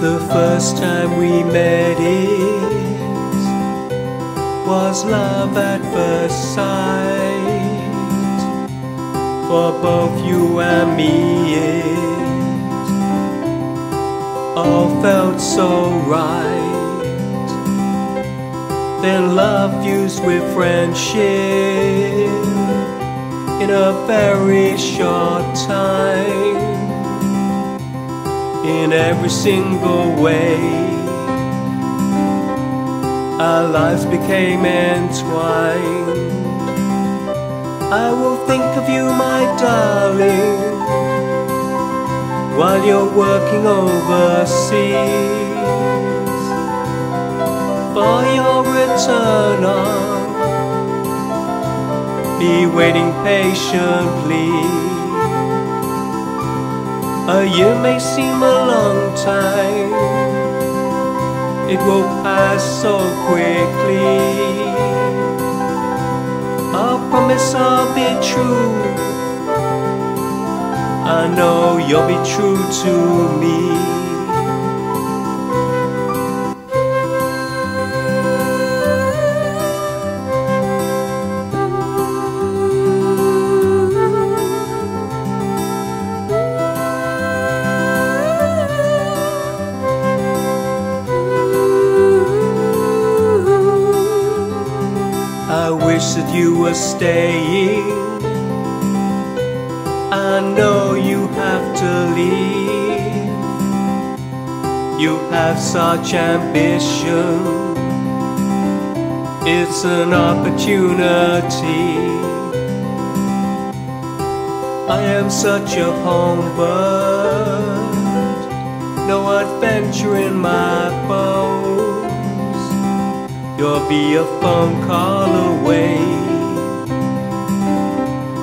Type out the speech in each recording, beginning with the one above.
the first time we met it was love at first sight. For both you and me, it all felt so right. Then love fused with friendship in a very short time in every single way. Our lives became entwined. I will think of you, my darling, while you're working overseas. For your return on, be waiting patiently. A year may seem a long time, it will pass so quickly. I promise I'll be true. I know you'll be true to me. I wish that you were staying. I know you have to leave. You have such ambition. It's an opportunity. I am such a home bird. No adventure in my bones. You'll be a phone call away.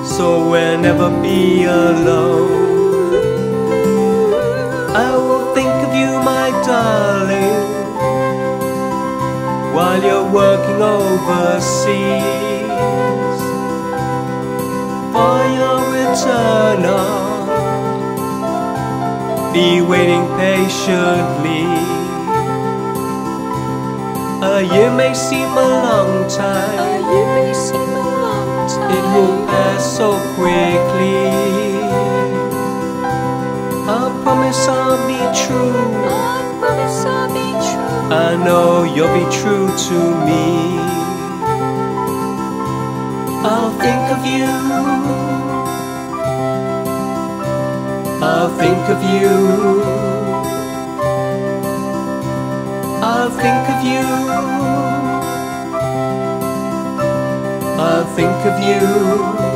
So we'll never be alone. I will think of you, my darling, while you're working overseas. For your return on, be waiting patiently. A year may seem a long A time, year may seem a long time. Uh, it will pass so quickly. I promise I'll be true. I promise I'll be true. I know you'll be true to me. I'll think of you. I'll think of you. Think of you.